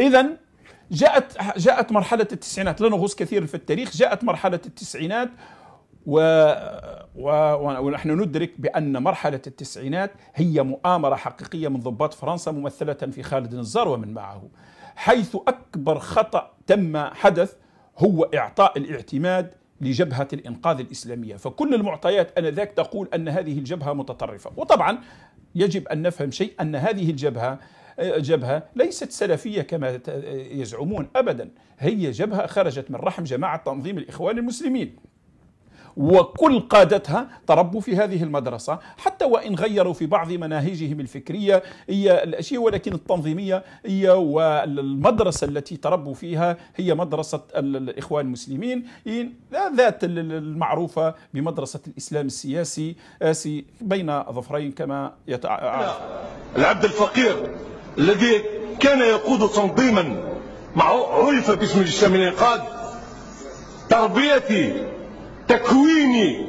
إذا جاءت جاءت مرحلة التسعينات. لا نغوص كثيرا في التاريخ. جاءت مرحلة التسعينات و... و... ونحن ندرك بأن مرحلة التسعينات هي مؤامرة حقيقية من ضباط فرنسا ممثلة في خالد النزار ومن معه. حيث أكبر خطأ تم حدث هو إعطاء الاعتماد لجبهة الإنقاذ الإسلامية. فكل المعطيات أنذاك تقول أن هذه الجبهة متطرفة. وطبعا يجب أن نفهم شيء أن هذه الجبهة جبهة ليست سلفية كما يزعمون أبدا. هي جبهة خرجت من رحم جماعة تنظيم الإخوان المسلمين. وكل قادتها تربوا في هذه المدرسة. حتى وإن غيروا في بعض مناهجهم الفكرية هي الأشياء ولكن التنظيمية هي والمدرسة التي تربوا فيها هي مدرسة الإخوان المسلمين. ذات المعروفة بمدرسة الإسلام السياسي بين ظفرين كما يتعرف العبد الفقير. الذي كان يقود تنظيما عرف باسم الإسلام الإنقاذ تربيتي تكويني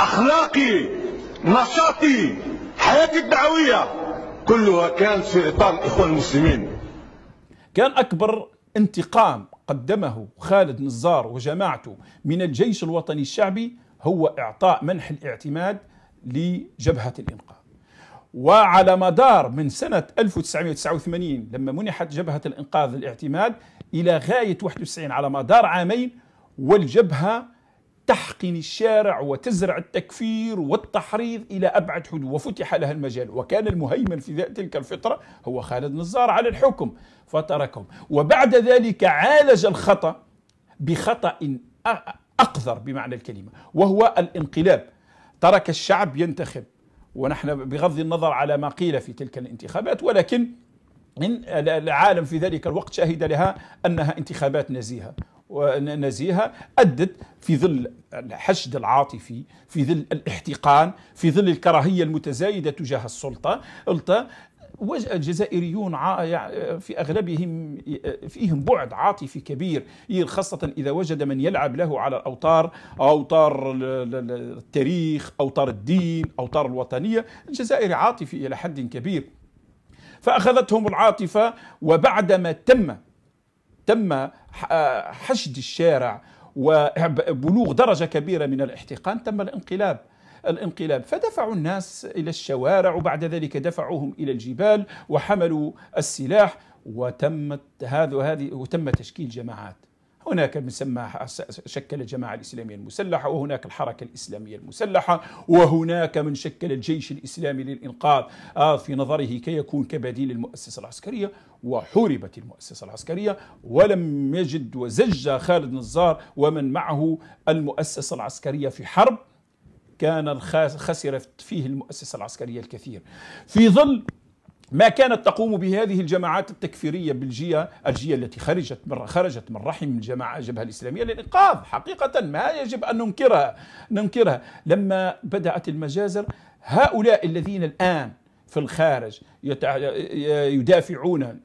أخلاقي نشاطي حياتي الدعوية كلها كانت في إطار الإخوان المسلمين. كان أكبر انتقام قدمه خالد نزار وجماعته من الجيش الوطني الشعبي هو إعطاء منح الاعتماد لجبهة الإنقاذ. وعلى مدار من سنة 1989 لما منحت جبهة الإنقاذ الاعتماد إلى غاية 91 على مدار عامين والجبهة تحقن الشارع وتزرع التكفير والتحريض إلى أبعد حدود. وفتح لها المجال. وكان المهيمن في تلك الفترة هو خالد نزار على الحكم فتركهم وبعد ذلك عالج الخطأ بخطأ أقذر بمعنى الكلمة وهو الانقلاب. ترك الشعب ينتخب. ونحن بغض النظر على ما قيل في تلك الانتخابات ولكن العالم في ذلك الوقت شهد لها أنها انتخابات نزيهة. ونزيهة أدت في ظل الحشد العاطفي في ظل الاحتقان في ظل الكراهية المتزايدة تجاه السلطة. الجزائريون في أغلبهم فيهم بعد عاطفي كبير خاصة إذا وجد من يلعب له على الأوتار أوتار التاريخ أوتار الدين أوتار الوطنية الجزائري عاطفي إلى حد كبير. فأخذتهم العاطفة وبعدما تم تم حشد الشارع وبلوغ درجة كبيرة من الاحتقان تم الانقلاب. الانقلاب. فدفعوا الناس إلى الشوارع وبعد ذلك دفعوهم إلى الجبال وحملوا السلاح وتمت هذا وهذه وتم تشكيل جماعات. هناك من سمى شكل الجماعة الإسلامية المسلحة وهناك الحركة الإسلامية المسلحة وهناك من شكل الجيش الإسلامي للإنقاذ آه في نظره كي يكون كبديل للمؤسسة العسكرية وحوربت المؤسسة العسكرية ولم يجد وزج خالد نزار ومن معه المؤسسة العسكرية في حرب. كان خسرت فيه المؤسسة العسكرية الكثير. في ظل ما كانت تقوم به هذه الجماعات التكفيرية بالجيه الجيه التي خرجت من خرجت من رحم الجماعه الجبهه الإسلامية للإنقاذ حقيقة ما يجب أن ننكرها ننكرها. لما بدأت المجازر هؤلاء الذين الآن في الخارج يدافعون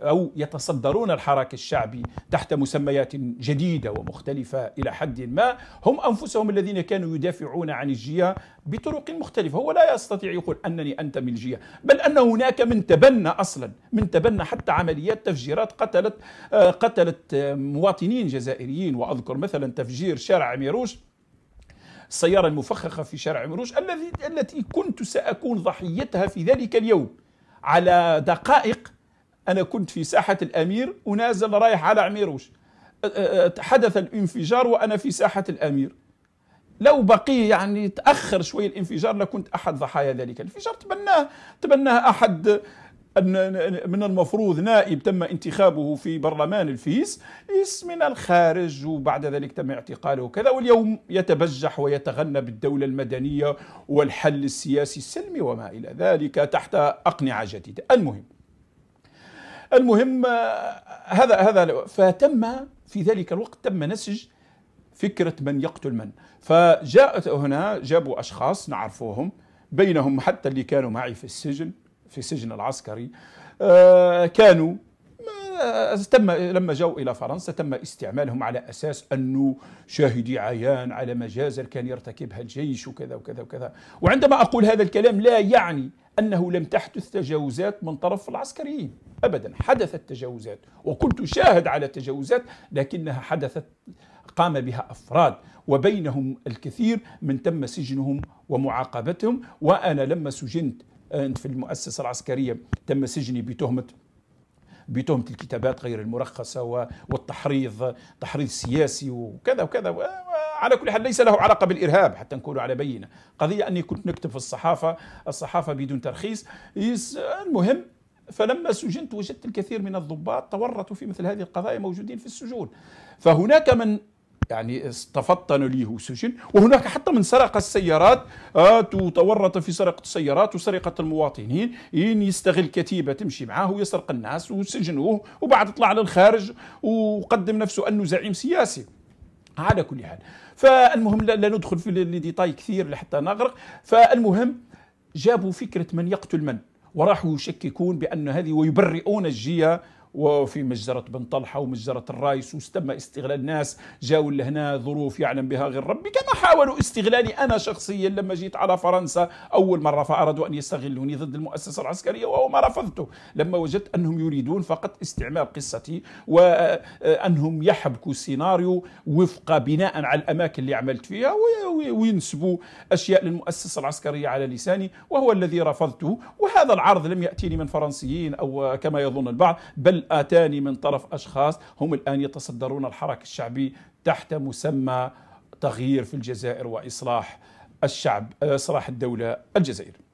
أو يتصدرون الحراك الشعبي تحت مسميات جديدة ومختلفة إلى حد ما. هم أنفسهم الذين كانوا يدافعون عن الجيه بطرق مختلفة. هو لا يستطيع يقول أنني انتمي للجيه بل أن هناك من تبنى أصلا من تبنى حتى عمليات تفجيرات قتلت قتلت مواطنين جزائريين. وأذكر مثلا تفجير شارع ميروش السيارة المفخخة في شارع مروج الذي التي كنت سأكون ضحيتها في ذلك اليوم. على دقائق أنا كنت في ساحة الأمير ونازل رايح على عميروش حدث الانفجار وأنا في ساحة الأمير. لو بقي يعني تأخر شوي الانفجار لكنت أحد ضحايا ذلك. الانفجار تبناه تبناه أحد أن من المفروض نائب تم انتخابه في برلمان الفيس من الخارج وبعد ذلك تم اعتقاله وكذا واليوم يتبجح ويتغنى بالدولة المدنية والحل السياسي السلمي وما إلى ذلك تحت أقنعة جديدة. المهم المهم هذا هذا فتم في ذلك الوقت تم نسج فكرة من يقتل من. فجاءت هنا جابوا أشخاص نعرفوهم بينهم حتى اللي كانوا معي في السجن في السجن العسكري آه، كانوا تم لما جاءوا إلى فرنسا تم استعمالهم على أساس أنه شاهدي عيان على مجازر كان يرتكبها الجيش وكذا وكذا وكذا. وعندما أقول هذا الكلام لا يعني أنه لم تحدث تجاوزات من طرف العسكريين أبدا حدثت تجاوزات وكنت شاهد على تجاوزات لكنها حدثت قام بها أفراد وبينهم الكثير من تم سجنهم ومعاقبتهم وأنا لما سجنت في المؤسسة العسكرية تم سجني بتهمة بتهمة الكتابات غير المرخصة والتحريض تحريض سياسي وكذا وكذا على كل حال ليس له علاقة بالإرهاب حتى نكون على بينة. قضية أني كنت نكتب في الصحافة الصحافة بدون ترخيص. المهم فلما سجنت وجدت الكثير من الضباط تورطوا في مثل هذه القضايا موجودين في السجون. فهناك من يعني استفطن لي وسجن وهناك حتى من سرق السيارات آه تورط في سرقة السيارات وسرقة المواطنين. إن يستغل كتيبة تمشي معاه ويسرق الناس وسجنوه وبعد طلع للخارج وقدم نفسه أنه زعيم سياسي. على كل حال. فالمهم لا ندخل في الديتاي كثير لحتى نغرق. فالمهم جابوا فكرة من يقتل من؟ وراحوا يشككون بأن هذه ويبرئون الجيا وفي مجزرة بن طلحة ومجزرة الرايس وتم استغلال ناس جاوا لهنا ظروف يعلم بها غير ربي. كما حاولوا استغلالي أنا شخصيا لما جيت على فرنسا. أول مرة فأرادوا أن يستغلوني ضد المؤسسة العسكرية وهو ما رفضته. لما وجدت أنهم يريدون فقط استعمال قصتي وأنهم يحبكوا السيناريو وفق بناء على الأماكن اللي عملت فيها وينسبوا أشياء للمؤسسة العسكرية على لساني وهو الذي رفضته. وهذا العرض لم يأتيني من فرنسيين أو كما يظن البعض بل آتاني من طرف أشخاص هم الآن يتصدرون الحراك الشعبي تحت مسمى تغيير في الجزائر وإصلاح الشعب إصلاح الدولة الجزائرية.